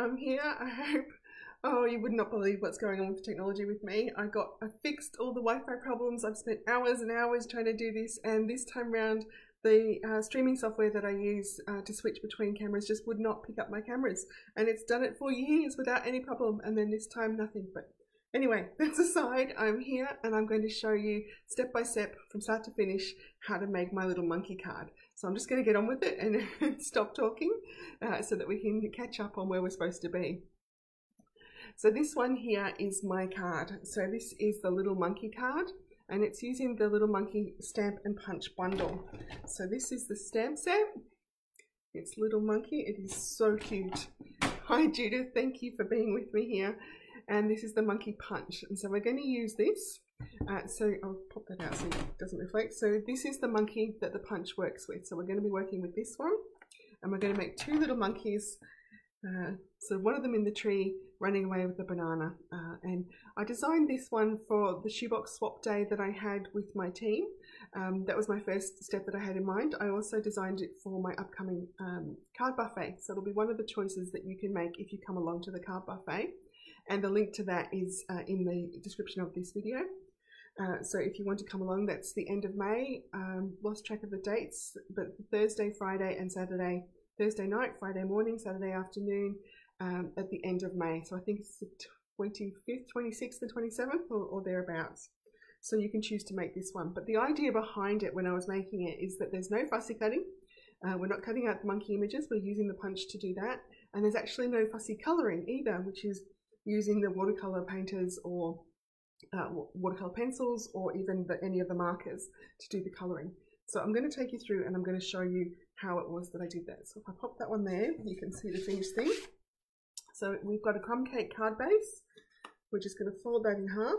I'm here. I hope. Oh, you would not believe what's going on with technology with me. I got I fixed all the Wi-Fi problems. I've spent hours and hours trying to do this, and this time round, the uh, streaming software that I use uh, to switch between cameras just would not pick up my cameras, and it's done it for years without any problem. And then this time, nothing. But anyway, that's aside. I'm here, and I'm going to show you step by step, from start to finish, how to make my little monkey card. So I'm just going to get on with it and stop talking uh, so that we can catch up on where we're supposed to be. So this one here is my card. So this is the little monkey card and it's using the little monkey stamp and punch bundle. So this is the stamp set. It's little monkey. It is so cute. Hi Judith, thank you for being with me here. And this is the monkey punch. And so we're going to use this uh, so I'll pop that out so it doesn't reflect. So this is the monkey that the punch works with. So we're going to be working with this one and we're going to make two little monkeys. Uh, so one of them in the tree running away with a banana. Uh, and I designed this one for the shoebox swap day that I had with my team. Um, that was my first step that I had in mind. I also designed it for my upcoming um, card buffet. So it'll be one of the choices that you can make if you come along to the card buffet. And the link to that is uh, in the description of this video. Uh, so if you want to come along, that's the end of May. Um, lost track of the dates, but Thursday, Friday, and Saturday. Thursday night, Friday morning, Saturday afternoon, um, at the end of May. So I think it's the 25th, 26th, and 27th, or, or thereabouts. So you can choose to make this one. But the idea behind it when I was making it is that there's no fussy cutting. Uh, we're not cutting out the monkey images, we're using the punch to do that. And there's actually no fussy colouring either, which is using the watercolour painters or uh, watercolor pencils or even the, any of the markers to do the coloring. So I'm going to take you through and I'm going to show you how it was that I did that. So if I pop that one there, you can see the finished thing. So we've got a crumb cake card base. We're just going to fold that in half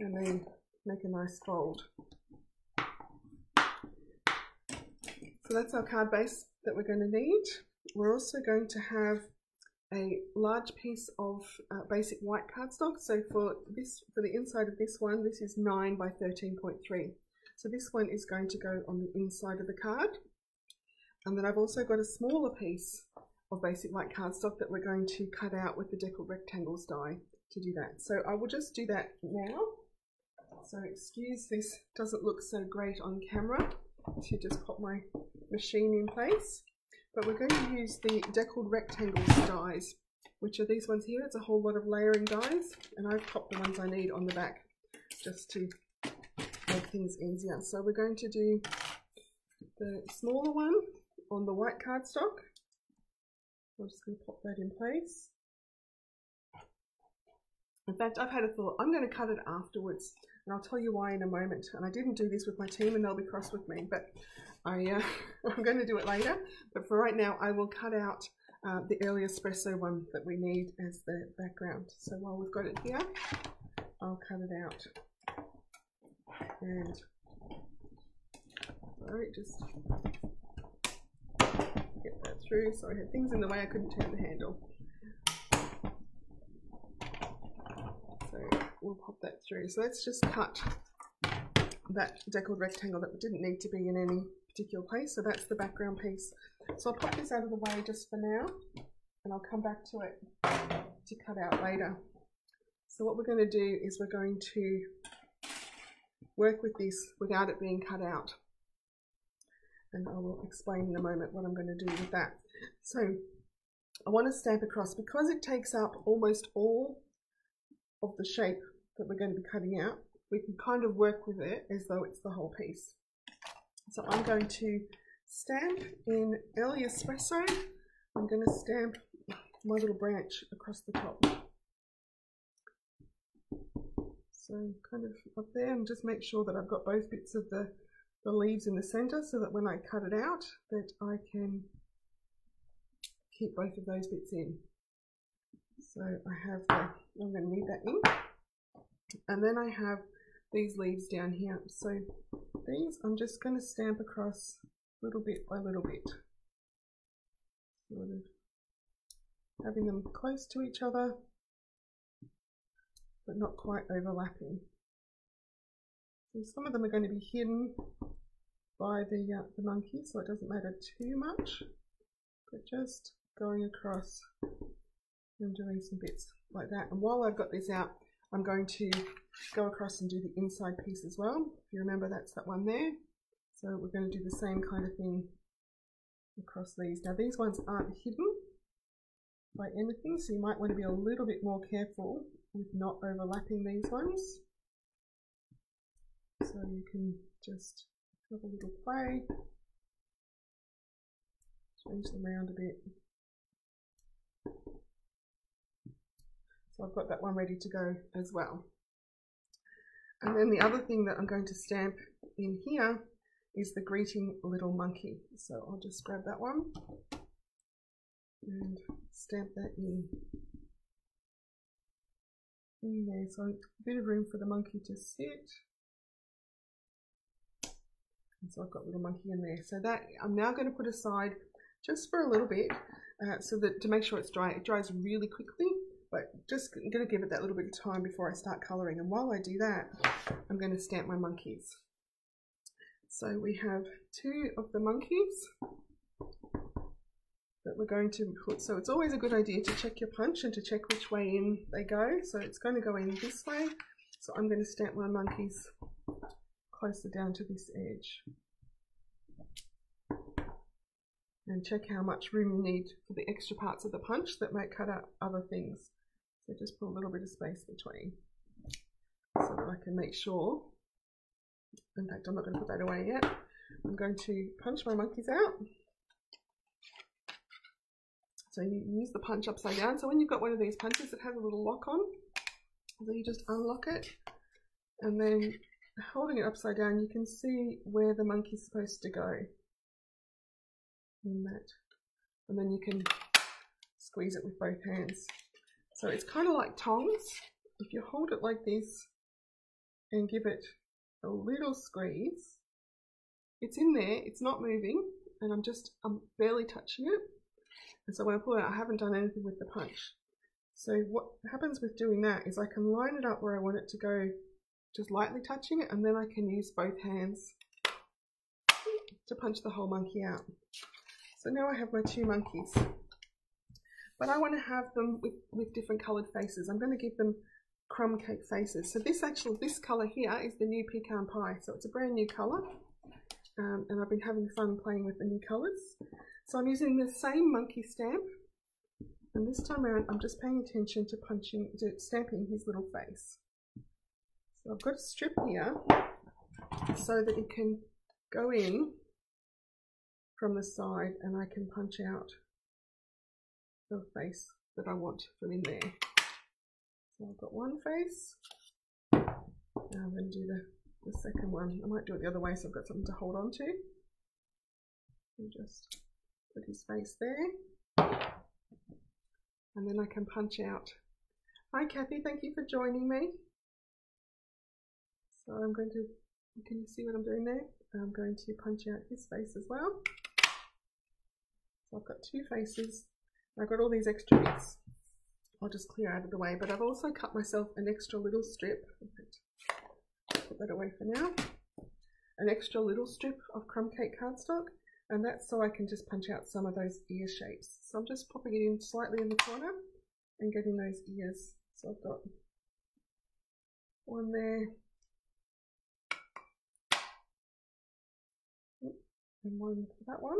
and then make a nice fold. So that's our card base that we're going to need. We're also going to have a large piece of uh, basic white cardstock. So for this, for the inside of this one, this is 9 by 13.3. So this one is going to go on the inside of the card. And then I've also got a smaller piece of basic white cardstock that we're going to cut out with the Deckled Rectangles die to do that. So I will just do that now. So excuse this doesn't look so great on camera to just pop my machine in place. But we're going to use the Deckled Rectangles dies, which are these ones here. It's a whole lot of layering dies, and I've popped the ones I need on the back just to make things easier. So we're going to do the smaller one on the white cardstock. I'm just going to pop that in place. In fact, I've had a thought, I'm going to cut it afterwards, and I'll tell you why in a moment. And I didn't do this with my team, and they'll be cross with me, but I, uh, I'm going to do it later, but for right now, I will cut out uh, the early espresso one that we need as the background. So while we've got it here, I'll cut it out. And, sorry, just get that through. So I had things in the way, I couldn't turn the handle. So we'll pop that through. So let's just cut that deckled rectangle that didn't need to be in any particular place. So that's the background piece. So I'll pop this out of the way just for now and I'll come back to it to cut out later. So what we're going to do is we're going to work with this without it being cut out. And I will explain in a moment what I'm going to do with that. So I want to stamp across because it takes up almost all of the shape that we're going to be cutting out. We can kind of work with it as though it's the whole piece. So I'm going to stamp in Early Espresso. I'm going to stamp my little branch across the top. So kind of up there and just make sure that I've got both bits of the, the leaves in the center so that when I cut it out that I can keep both of those bits in. So I have the, I'm going to need that in. And then I have these leaves down here. So these I'm just going to stamp across little bit by little bit. Sort of having them close to each other but not quite overlapping. So some of them are going to be hidden by the, uh, the monkey so it doesn't matter too much but just going across and doing some bits like that. And while I've got this out, I'm going to go across and do the inside piece as well. If you remember, that's that one there. So we're going to do the same kind of thing across these. Now these ones aren't hidden by anything, so you might want to be a little bit more careful with not overlapping these ones. So you can just have a little play, change them around a bit. So I've got that one ready to go as well. And then the other thing that I'm going to stamp in here is the greeting little monkey. So I'll just grab that one and stamp that in. In there, so a bit of room for the monkey to sit. And so I've got little monkey in there. So that I'm now going to put aside just for a little bit uh, so that to make sure it's dry. It dries really quickly, but just going to give it that little bit of time before I start colouring. And while I do that, I'm going to stamp my monkeys. So we have two of the monkeys that we're going to put. So it's always a good idea to check your punch and to check which way in they go. So it's going to go in this way. So I'm going to stamp my monkeys closer down to this edge. And check how much room you need for the extra parts of the punch that might cut out other things. So just put a little bit of space between so that I can make sure in fact, I'm not going to put that away yet. I'm going to punch my monkeys out. So you use the punch upside down. So when you've got one of these punches, it has a little lock on. So you just unlock it and then holding it upside down, you can see where the monkey's supposed to go. In that. And then you can squeeze it with both hands. So it's kind of like tongs. If you hold it like this and give it a little squeeze. It's in there, it's not moving, and I'm just, I'm barely touching it. And so when I pull it out, I haven't done anything with the punch. So what happens with doing that is I can line it up where I want it to go, just lightly touching it, and then I can use both hands to punch the whole monkey out. So now I have my two monkeys. But I want to have them with, with different coloured faces. I'm going to give them crumb cake faces. So this actually, this colour here is the new pecan pie. So it's a brand new colour. Um, and I've been having fun playing with the new colours. So I'm using the same monkey stamp. And this time around, I'm just paying attention to punching, to stamping his little face. So I've got a strip here so that it can go in from the side and I can punch out the face that I want from in there. So I've got one face. Now I'm going to do the, the second one. I might do it the other way so I've got something to hold on to. And just put his face there. And then I can punch out. Hi Kathy, thank you for joining me. So I'm going to, can you see what I'm doing there? I'm going to punch out his face as well. So I've got two faces. I've got all these extra bits I'll just clear out of the way. But I've also cut myself an extra little strip. Put that away for now. An extra little strip of crumb cake cardstock. And that's so I can just punch out some of those ear shapes. So I'm just popping it in slightly in the corner and getting those ears. So I've got one there. And one for that one.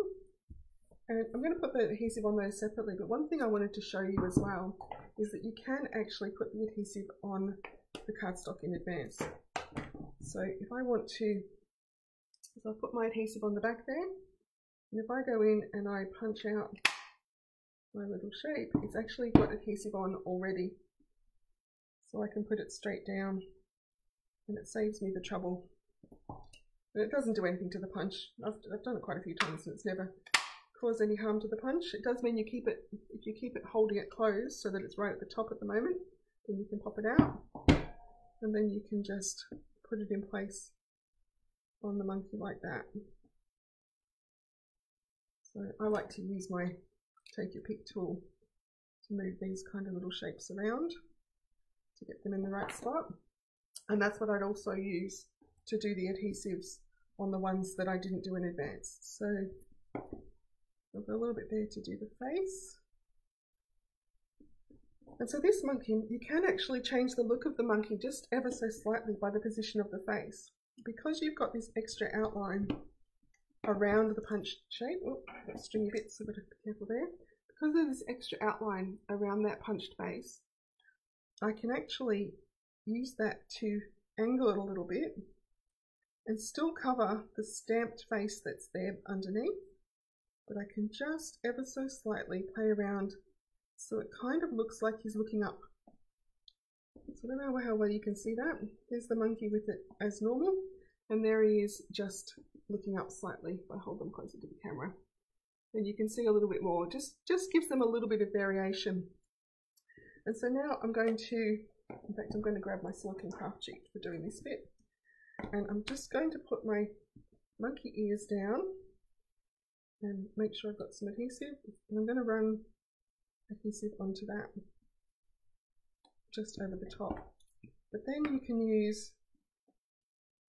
And I'm going to put the adhesive on those separately, but one thing I wanted to show you as well is that you can actually put the adhesive on the cardstock in advance. So if I want to, so I'll put my adhesive on the back there, and if I go in and I punch out my little shape, it's actually got adhesive on already. So I can put it straight down and it saves me the trouble. But it doesn't do anything to the punch. I've, I've done it quite a few times and it's never cause any harm to the punch. It does mean you keep it, if you keep it holding it closed so that it's right at the top at the moment, then you can pop it out and then you can just put it in place on the monkey like that. So I like to use my take your pick tool to move these kind of little shapes around to get them in the right spot. And that's what I'd also use to do the adhesives on the ones that I didn't do in advance. So I've got a little bit there to do the face. And so this monkey, you can actually change the look of the monkey just ever so slightly by the position of the face. Because you've got this extra outline around the punch shape, oh, stringy bits, so better be careful there. Because of this extra outline around that punched face, I can actually use that to angle it a little bit and still cover the stamped face that's there underneath. But I can just ever so slightly play around so it kind of looks like he's looking up. So I don't know how well you can see that. Here's the monkey with it as normal, and there he is just looking up slightly if I hold them closer to the camera. And you can see a little bit more, just, just gives them a little bit of variation. And so now I'm going to, in fact I'm going to grab my silicone craft sheet for doing this bit. And I'm just going to put my monkey ears down and make sure I've got some adhesive. And I'm going to run adhesive onto that just over the top. But then you can use,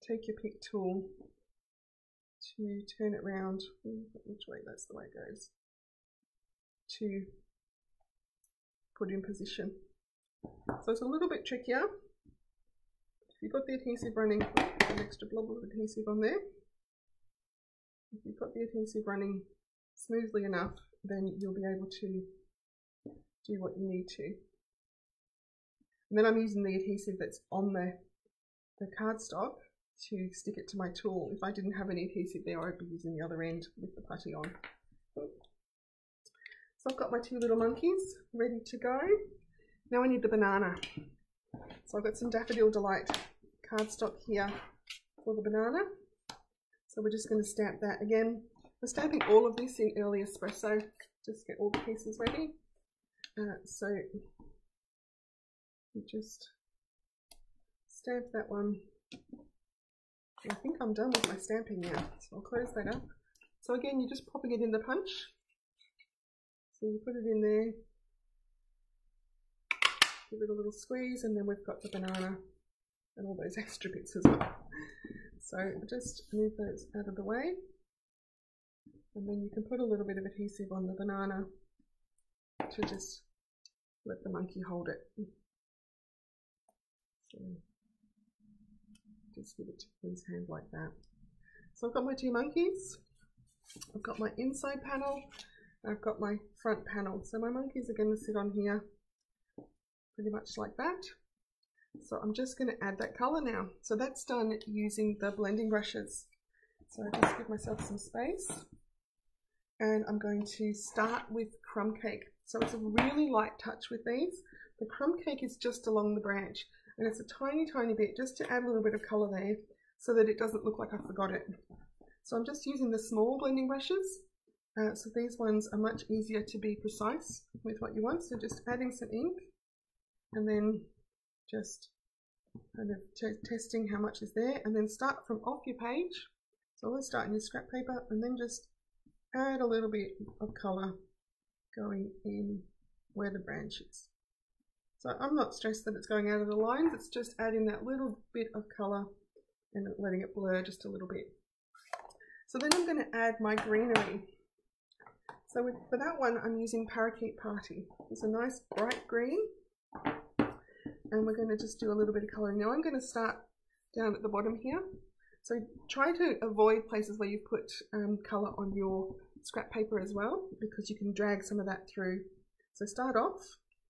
take your pick tool to turn it round, which way, that's the way it goes, to put in position. So it's a little bit trickier. If you've got the adhesive running, put an extra blob of adhesive on there. If you've got the adhesive running smoothly enough, then you'll be able to do what you need to. And then I'm using the adhesive that's on the, the cardstock to stick it to my tool. If I didn't have any adhesive there, I'd be using the other end with the putty on. So I've got my two little monkeys ready to go. Now I need the banana. So I've got some Daffodil Delight cardstock here for the banana. So we're just going to stamp that again. We're stamping all of this in early espresso. Just get all the pieces ready. Uh, so you just stamp that one. I think I'm done with my stamping now, so I'll close that up. So again, you're just popping it in the punch. So you put it in there, give it a little squeeze, and then we've got the banana and all those extra bits as well. So just move those out of the way. And then you can put a little bit of adhesive on the banana to just let the monkey hold it. So just give it to his hand like that. So I've got my two monkeys. I've got my inside panel. I've got my front panel. So my monkeys are going to sit on here pretty much like that. So I'm just going to add that colour now. So that's done using the blending brushes. So I just give myself some space. And I'm going to start with crumb cake. So it's a really light touch with these. The crumb cake is just along the branch and it's a tiny, tiny bit just to add a little bit of colour there so that it doesn't look like I forgot it. So I'm just using the small blending brushes. Uh, so these ones are much easier to be precise with what you want. So just adding some ink and then just kind of testing how much is there and then start from off your page. So always start in your scrap paper and then just add a little bit of colour going in where the branch is. So I'm not stressed that it's going out of the lines, it's just adding that little bit of colour and letting it blur just a little bit. So then I'm going to add my greenery. So with, for that one I'm using Parakeet Party. It's a nice bright green and we're going to just do a little bit of colouring. Now I'm going to start down at the bottom here. So try to avoid places where you put um, colour on your scrap paper as well because you can drag some of that through. So start off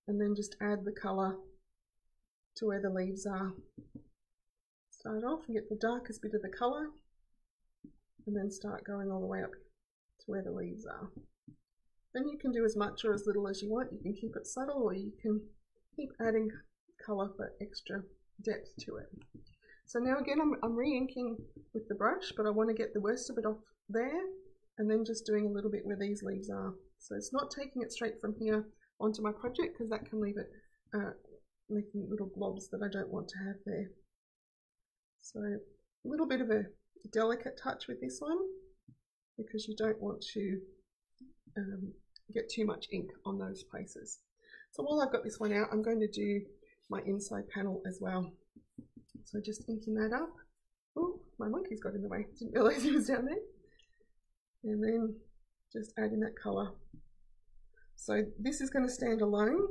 and then just add the colour to where the leaves are. Start off and get the darkest bit of the colour and then start going all the way up to where the leaves are. Then you can do as much or as little as you want. You can keep it subtle or you can keep adding colour for extra depth to it. So now again I'm, I'm re-inking with the brush but I want to get the worst of it off there and then just doing a little bit where these leaves are. So it's not taking it straight from here onto my project because that can leave it uh, making little blobs that I don't want to have there. So a little bit of a delicate touch with this one because you don't want to um, get too much ink on those places. So while I've got this one out, I'm going to do my inside panel as well. So just inking that up. Oh, my monkey's got in the way. Didn't realize he was down there and then just adding that colour So this is going to stand alone.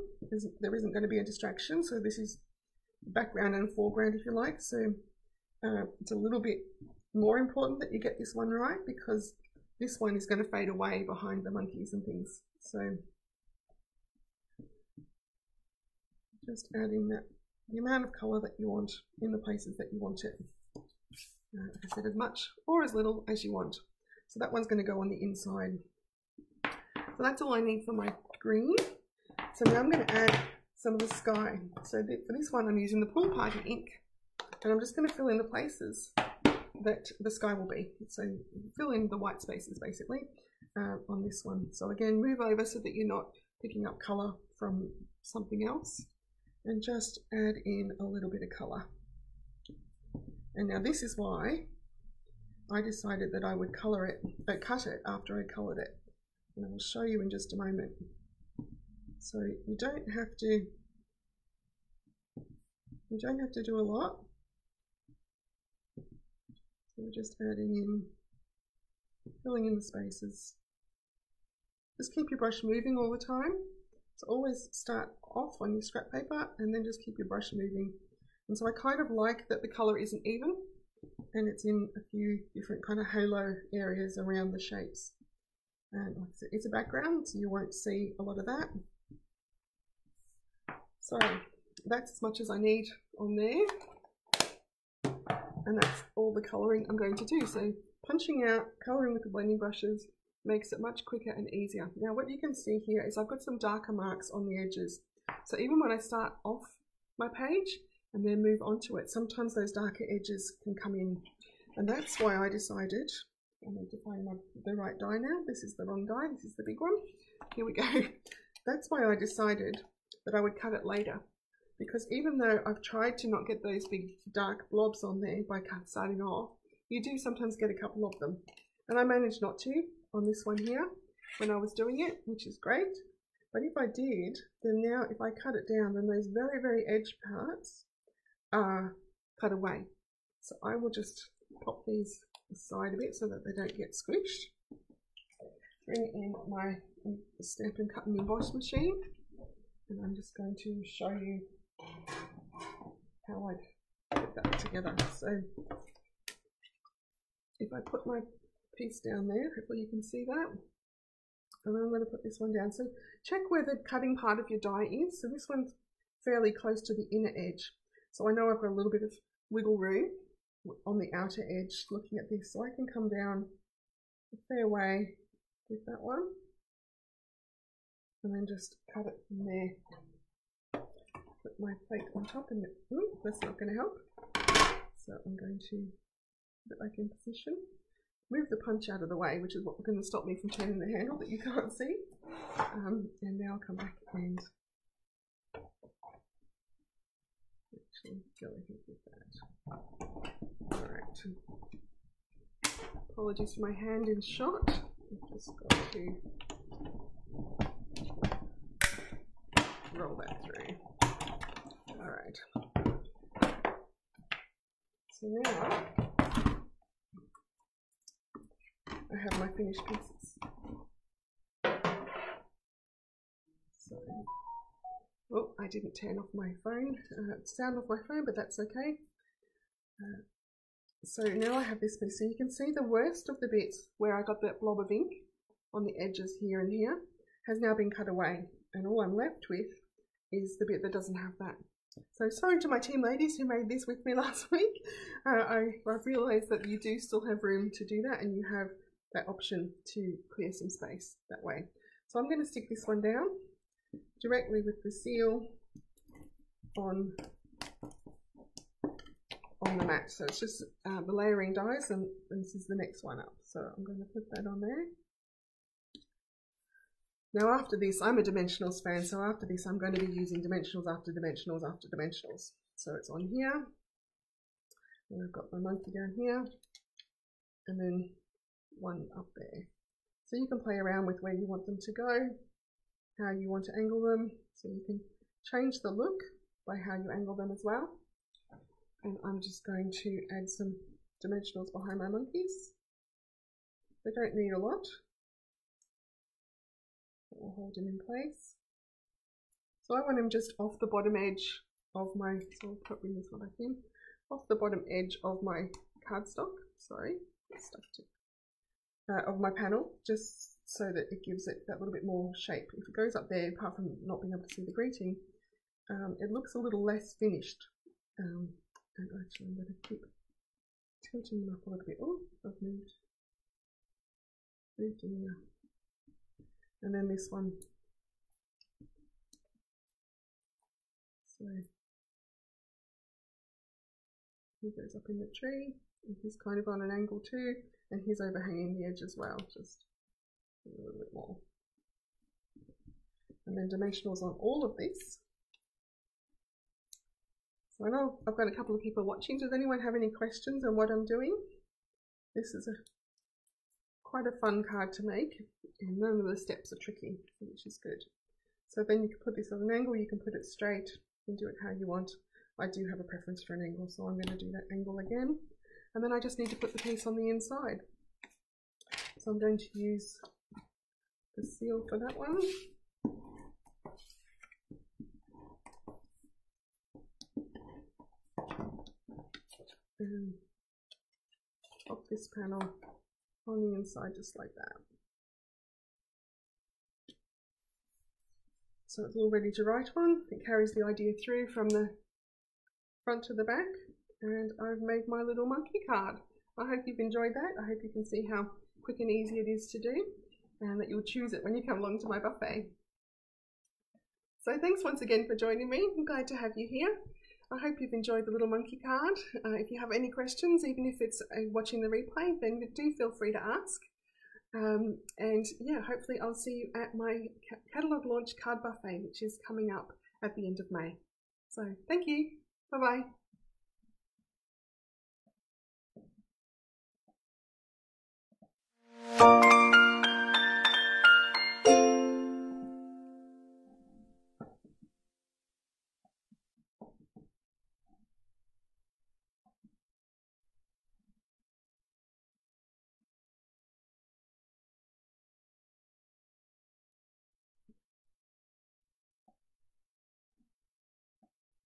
There isn't going to be a distraction. So this is background and foreground if you like. So uh, it's a little bit more important that you get this one right because this one is going to fade away behind the monkeys and things. So just adding that the amount of colour that you want in the places that you want it. Uh, like I said, as much or as little as you want. So that one's going to go on the inside. So that's all I need for my green. So now I'm going to add some of the sky. So for this one I'm using the Pool Party ink and I'm just going to fill in the places that the sky will be. So fill in the white spaces basically uh, on this one. So again move over so that you're not picking up colour from something else and just add in a little bit of colour. And now this is why I decided that I would colour it, but cut it after I coloured it. And I will show you in just a moment. So you don't have to, you don't have to do a lot. We're just adding in, filling in the spaces. Just keep your brush moving all the time. So always start off on your scrap paper and then just keep your brush moving. And so I kind of like that the colour isn't even and it's in a few different kind of halo areas around the shapes. And like it's a background, so you won't see a lot of that. So that's as much as I need on there. And that's all the colouring I'm going to do. So punching out, colouring with the blending brushes makes it much quicker and easier. Now what you can see here is I've got some darker marks on the edges. So even when I start off my page and then move onto it, sometimes those darker edges can come in. And that's why I decided, I need to find my, the right die now. This is the wrong die, this is the big one. Here we go. That's why I decided that I would cut it later. Because even though I've tried to not get those big dark blobs on there by starting off, you do sometimes get a couple of them. And I managed not to on this one here when I was doing it, which is great. But if I did, then now if I cut it down, then those very, very edge parts are cut away. So I will just pop these aside a bit so that they don't get squished. Bring in my Stampin' Cut and Emboss machine and I'm just going to show you how I put that together. So if I put my piece down there, hopefully you can see that. And I'm going to put this one down. So check where the cutting part of your die is. So this one's fairly close to the inner edge. So I know I've got a little bit of wiggle room on the outer edge looking at this. So I can come down a fair way with that one. And then just cut it from there. Put my plate on top and ooh, that's not going to help. So I'm going to put it back in position move the punch out of the way, which is what's going to stop me from turning the handle that you can't see. Um, and now I'll come back and actually go ahead with that. Alright. Apologies for my hand in shot. I've just got to roll that through. Alright. So now I have my finished pieces. So, oh, I didn't turn off my phone, uh, sound off my phone, but that's okay. Uh, so now I have this piece. So you can see the worst of the bits where I got that blob of ink on the edges here and here has now been cut away. And all I'm left with is the bit that doesn't have that. So sorry to my team ladies who made this with me last week. Uh, I, I've realised that you do still have room to do that and you have that option to clear some space that way. So I'm going to stick this one down directly with the seal on on the mat. So it's just uh, the layering dies and, this is the next one up. So I'm going to put that on there. Now after this, I'm a dimensionals fan, so after this I'm going to be using dimensionals after dimensionals after dimensionals. So it's on here, and I've got my monkey down here, and then one up there. So you can play around with where you want them to go, how you want to angle them. So you can change the look by how you angle them as well. And I'm just going to add some dimensionals behind my monkeys. They don't need a lot. that will hold him in place. So I want him just off the bottom edge of my, so I'll put this one back in, off the bottom edge of my cardstock, sorry, stuff to, uh, of my panel, just so that it gives it that little bit more shape. If it goes up there, apart from not being able to see the greeting, um, it looks a little less finished. Um, and actually I'm going to keep tilting them up a little bit. Oh, I've moved. Moved in here. And then this one. So he goes up in the tree, he's kind of on an angle too, and he's overhanging the edge as well, just a little bit more. And then dimensionals on all of this. So I know I've got a couple of people watching. Does anyone have any questions on what I'm doing? This is a quite a fun card to make, and none of the steps are tricky, which is good. So then you can put this on an angle, you can put it straight, you can do it how you want. I do have a preference for an angle, so I'm going to do that angle again. And then I just need to put the piece on the inside. So I'm going to use the seal for that one. And pop this panel on the inside just like that. So it's all ready to write on. It carries the idea through from the front to the back and I've made my little monkey card. I hope you've enjoyed that. I hope you can see how quick and easy it is to do and that you'll choose it when you come along to my buffet. So thanks once again for joining me. I'm glad to have you here. I hope you've enjoyed the little monkey card. Uh, if you have any questions, even if it's uh, watching the replay, then do feel free to ask. Um, and yeah, hopefully I'll see you at my catalogue launch card buffet, which is coming up at the end of May. So thank you. Bye bye.